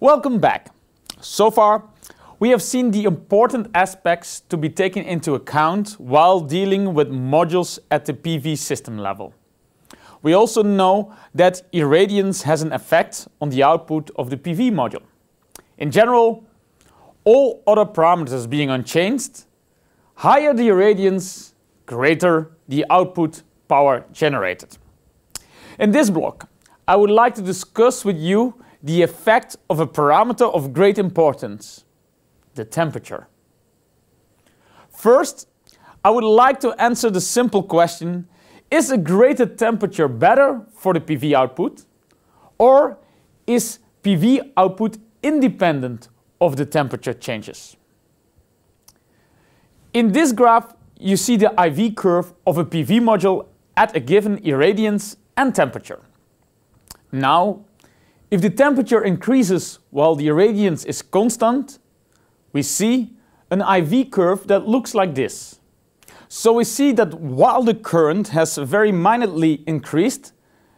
Welcome back. So far, we have seen the important aspects to be taken into account while dealing with modules at the PV system level. We also know that irradiance has an effect on the output of the PV module. In general, all other parameters being unchanged, higher the irradiance, greater the output power generated. In this block, I would like to discuss with you the effect of a parameter of great importance, the temperature. First, I would like to answer the simple question, is a greater temperature better for the PV output? Or is PV output independent of the temperature changes? In this graph, you see the IV curve of a PV module at a given irradiance and temperature. Now, if the temperature increases while the irradiance is constant, we see an IV curve that looks like this. So we see that while the current has very minorly increased,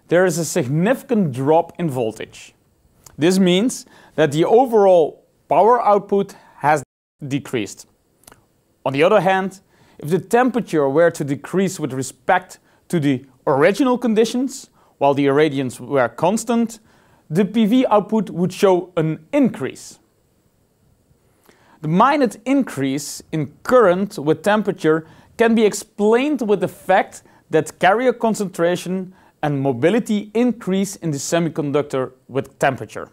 there is a significant drop in voltage. This means that the overall power output has decreased. On the other hand, if the temperature were to decrease with respect to the original conditions, while the irradiance were constant, the PV output would show an increase. The minor increase in current with temperature can be explained with the fact that carrier concentration and mobility increase in the semiconductor with temperature.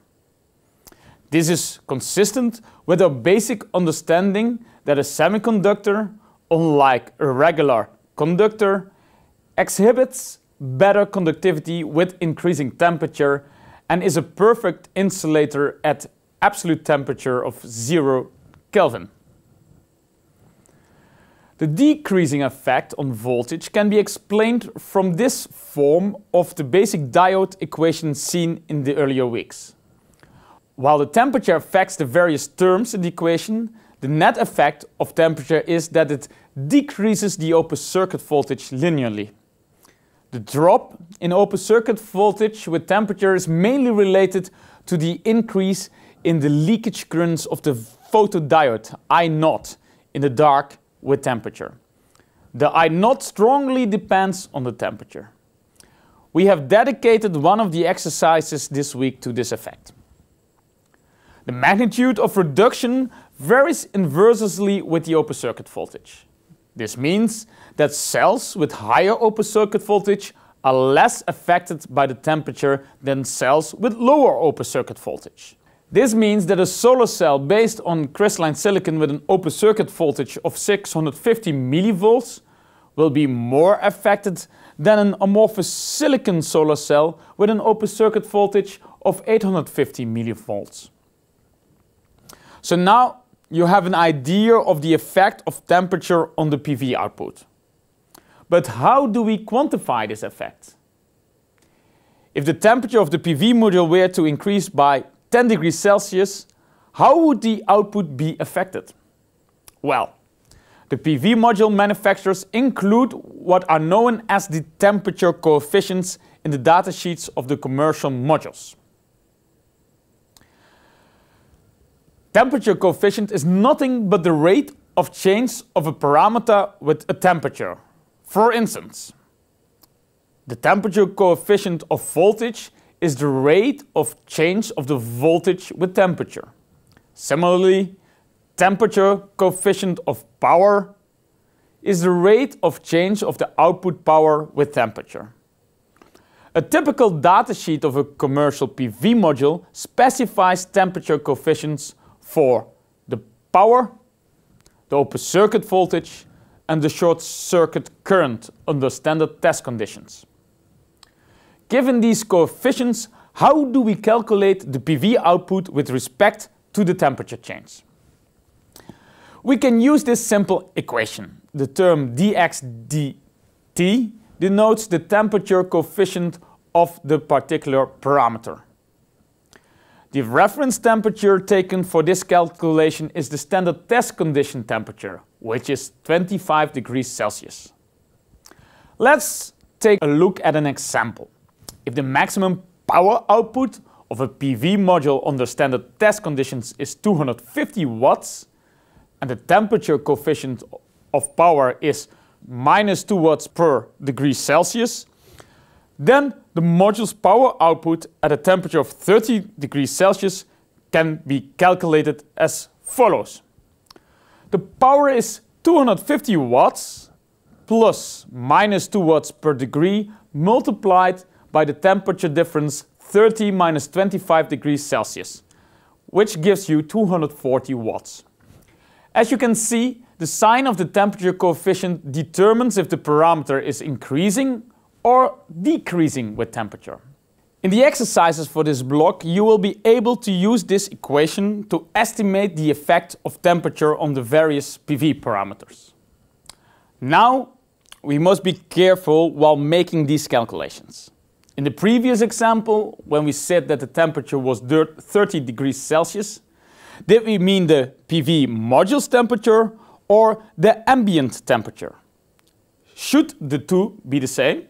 This is consistent with our basic understanding that a semiconductor, unlike a regular conductor, exhibits better conductivity with increasing temperature and is a perfect insulator at absolute temperature of zero Kelvin. The decreasing effect on voltage can be explained from this form of the basic diode equation seen in the earlier weeks. While the temperature affects the various terms in the equation, the net effect of temperature is that it decreases the open circuit voltage linearly. The drop in open circuit voltage with temperature is mainly related to the increase in the leakage currents of the photodiode I0 in the dark with temperature. The I0 strongly depends on the temperature. We have dedicated one of the exercises this week to this effect. The magnitude of reduction varies inversely with the open circuit voltage. This means that cells with higher open circuit voltage are less affected by the temperature than cells with lower open circuit voltage. This means that a solar cell based on crystalline silicon with an open circuit voltage of 650 millivolts will be more affected than an amorphous silicon solar cell with an open circuit voltage of 850 millivolts. So now you have an idea of the effect of temperature on the PV output. But how do we quantify this effect? If the temperature of the PV module were to increase by 10 degrees Celsius, how would the output be affected? Well, the PV module manufacturers include what are known as the temperature coefficients in the datasheets of the commercial modules. Temperature coefficient is nothing but the rate of change of a parameter with a temperature. For instance, the temperature coefficient of voltage is the rate of change of the voltage with temperature. Similarly, temperature coefficient of power is the rate of change of the output power with temperature. A typical datasheet of a commercial PV module specifies temperature coefficients for the power, the open circuit voltage and the short circuit current under standard test conditions. Given these coefficients, how do we calculate the PV output with respect to the temperature change? We can use this simple equation. The term dx dt denotes the temperature coefficient of the particular parameter. The reference temperature taken for this calculation is the standard test condition temperature, which is 25 degrees Celsius. Let's take a look at an example. If the maximum power output of a PV module under standard test conditions is 250 watts and the temperature coefficient of power is minus 2 watts per degree Celsius, then the module's power output at a temperature of 30 degrees Celsius can be calculated as follows. The power is 250 watts plus minus 2 watts per degree multiplied by the temperature difference 30 minus 25 degrees Celsius, which gives you 240 watts. As you can see, the sign of the temperature coefficient determines if the parameter is increasing or decreasing with temperature. In the exercises for this block, you will be able to use this equation to estimate the effect of temperature on the various PV parameters. Now, we must be careful while making these calculations. In the previous example, when we said that the temperature was 30 degrees Celsius, did we mean the PV module's temperature or the ambient temperature? Should the two be the same?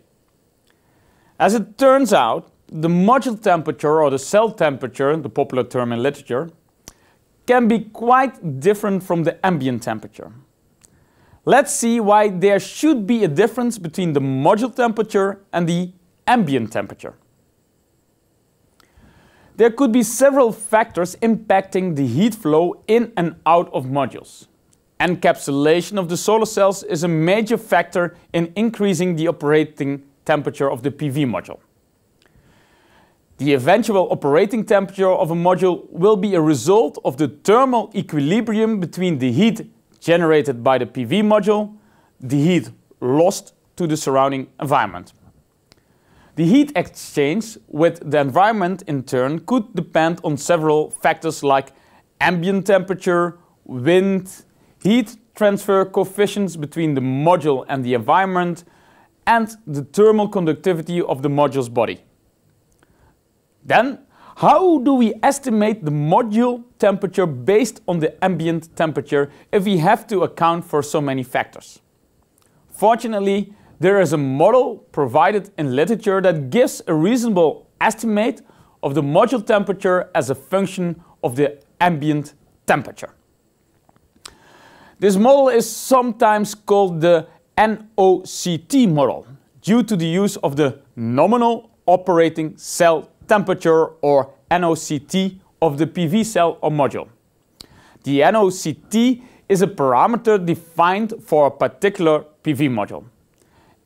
As it turns out, the module temperature or the cell temperature, the popular term in literature, can be quite different from the ambient temperature. Let's see why there should be a difference between the module temperature and the ambient temperature. There could be several factors impacting the heat flow in and out of modules. Encapsulation of the solar cells is a major factor in increasing the operating temperature of the PV module. The eventual operating temperature of a module will be a result of the thermal equilibrium between the heat generated by the PV module, the heat lost to the surrounding environment. The heat exchange with the environment in turn could depend on several factors like ambient temperature, wind, heat transfer coefficients between the module and the environment, and the thermal conductivity of the module's body. Then, how do we estimate the module temperature based on the ambient temperature if we have to account for so many factors? Fortunately, there is a model provided in literature that gives a reasonable estimate of the module temperature as a function of the ambient temperature. This model is sometimes called the NOCT model due to the use of the nominal operating cell temperature or NOCT of the PV cell or module. The NOCT is a parameter defined for a particular PV module.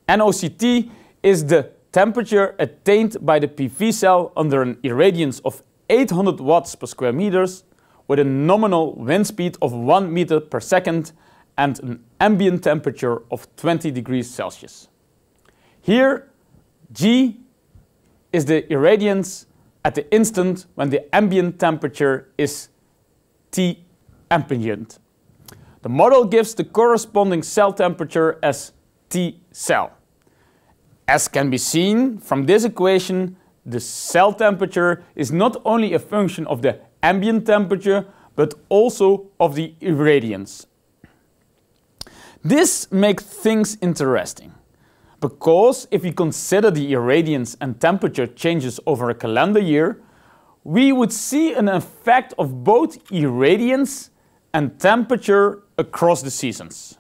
NOCT is the temperature attained by the PV cell under an irradiance of 800 watts per square meters with a nominal wind speed of 1 meter per second and an ambient temperature of 20 degrees Celsius. Here, G is the irradiance at the instant when the ambient temperature is T ambient. The model gives the corresponding cell temperature as T cell. As can be seen from this equation, the cell temperature is not only a function of the ambient temperature, but also of the irradiance. This makes things interesting, because if we consider the irradiance and temperature changes over a calendar year, we would see an effect of both irradiance and temperature across the seasons.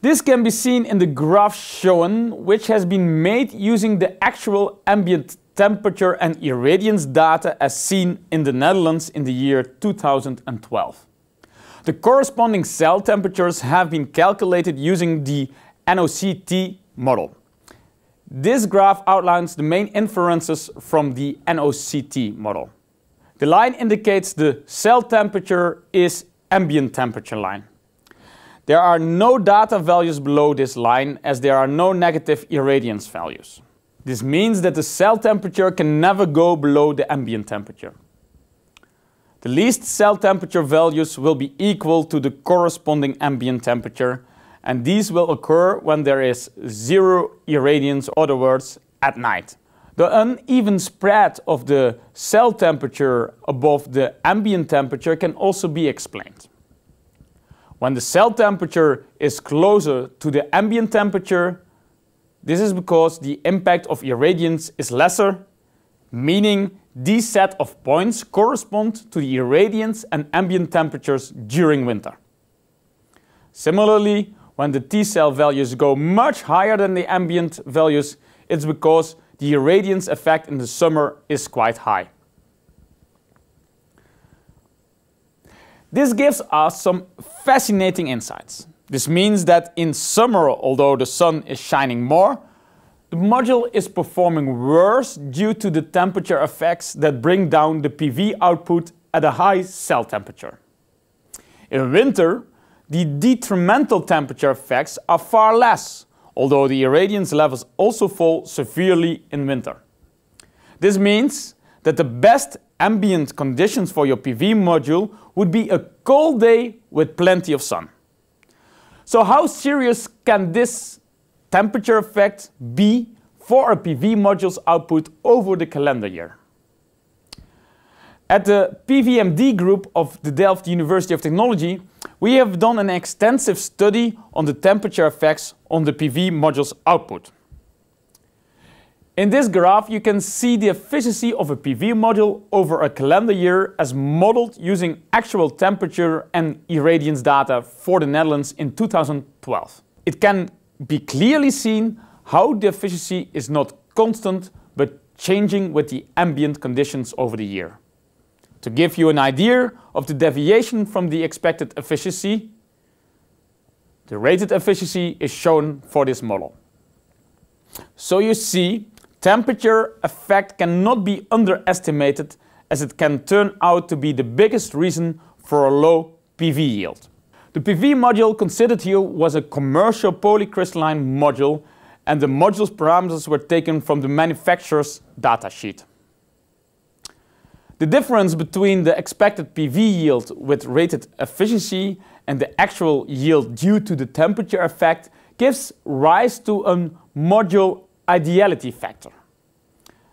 This can be seen in the graph shown, which has been made using the actual ambient temperature and irradiance data as seen in the Netherlands in the year 2012. The corresponding cell temperatures have been calculated using the NOCT model. This graph outlines the main inferences from the NOCT model. The line indicates the cell temperature is ambient temperature line. There are no data values below this line as there are no negative irradiance values. This means that the cell temperature can never go below the ambient temperature. Least cell temperature values will be equal to the corresponding ambient temperature and these will occur when there is zero irradiance, other words, at night. The uneven spread of the cell temperature above the ambient temperature can also be explained. When the cell temperature is closer to the ambient temperature, this is because the impact of irradiance is lesser meaning these set of points correspond to the irradiance and ambient temperatures during winter. Similarly, when the T-cell values go much higher than the ambient values, it's because the irradiance effect in the summer is quite high. This gives us some fascinating insights. This means that in summer, although the sun is shining more, the module is performing worse due to the temperature effects that bring down the PV output at a high cell temperature. In winter, the detrimental temperature effects are far less, although the irradiance levels also fall severely in winter. This means that the best ambient conditions for your PV module would be a cold day with plenty of sun. So how serious can this temperature effect B for a PV module's output over the calendar year. At the PVMD group of the Delft University of Technology, we have done an extensive study on the temperature effects on the PV module's output. In this graph, you can see the efficiency of a PV module over a calendar year as modeled using actual temperature and irradiance data for the Netherlands in 2012. It can be clearly seen how the efficiency is not constant but changing with the ambient conditions over the year. To give you an idea of the deviation from the expected efficiency, the rated efficiency is shown for this model. So you see, temperature effect cannot be underestimated as it can turn out to be the biggest reason for a low PV yield. The PV module considered here was a commercial polycrystalline module and the module's parameters were taken from the manufacturer's datasheet. The difference between the expected PV yield with rated efficiency and the actual yield due to the temperature effect gives rise to a module ideality factor.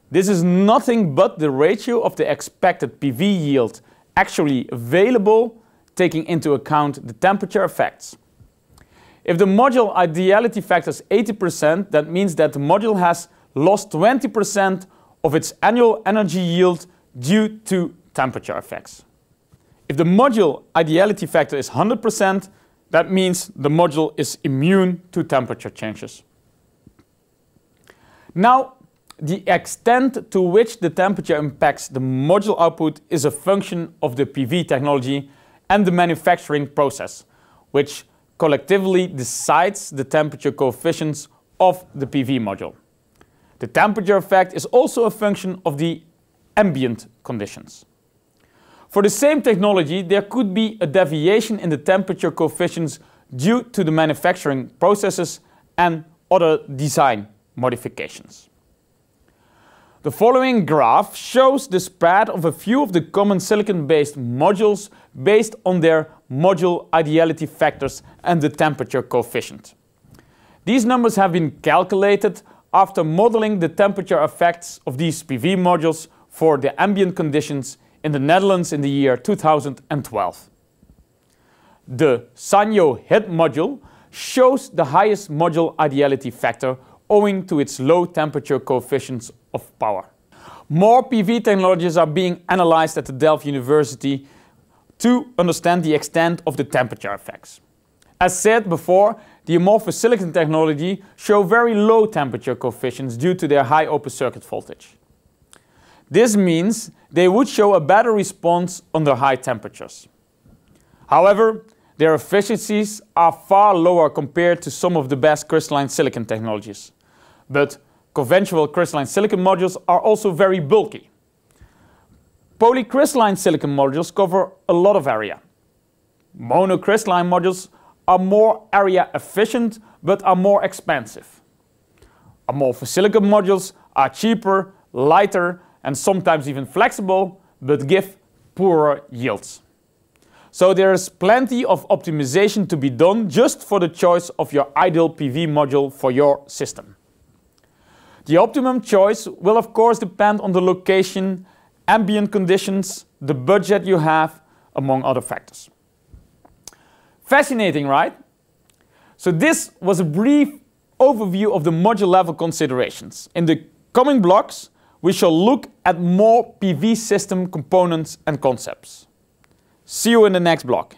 This is nothing but the ratio of the expected PV yield actually available taking into account the temperature effects. If the module ideality factor is 80%, that means that the module has lost 20% of its annual energy yield due to temperature effects. If the module ideality factor is 100%, that means the module is immune to temperature changes. Now, the extent to which the temperature impacts the module output is a function of the PV technology and the manufacturing process, which collectively decides the temperature coefficients of the PV module. The temperature effect is also a function of the ambient conditions. For the same technology, there could be a deviation in the temperature coefficients due to the manufacturing processes and other design modifications. The following graph shows the spread of a few of the common silicon-based modules based on their module ideality factors and the temperature coefficient. These numbers have been calculated after modeling the temperature effects of these PV modules for the ambient conditions in the Netherlands in the year 2012. The Sanyo HIT module shows the highest module ideality factor owing to its low temperature coefficients of power. More PV technologies are being analyzed at the Delft University to understand the extent of the temperature effects. As said before, the amorphous silicon technology show very low temperature coefficients due to their high open circuit voltage. This means they would show a better response under high temperatures. However, their efficiencies are far lower compared to some of the best crystalline silicon technologies. But conventional crystalline silicon modules are also very bulky. Polycrystalline silicon modules cover a lot of area. Monocrystalline modules are more area efficient but are more expensive. Amorphous silicon modules are cheaper, lighter and sometimes even flexible but give poorer yields. So there is plenty of optimization to be done just for the choice of your ideal PV module for your system. The optimum choice will of course depend on the location, ambient conditions, the budget you have, among other factors. Fascinating, right? So this was a brief overview of the module level considerations. In the coming blocks, we shall look at more PV system components and concepts. See you in the next block.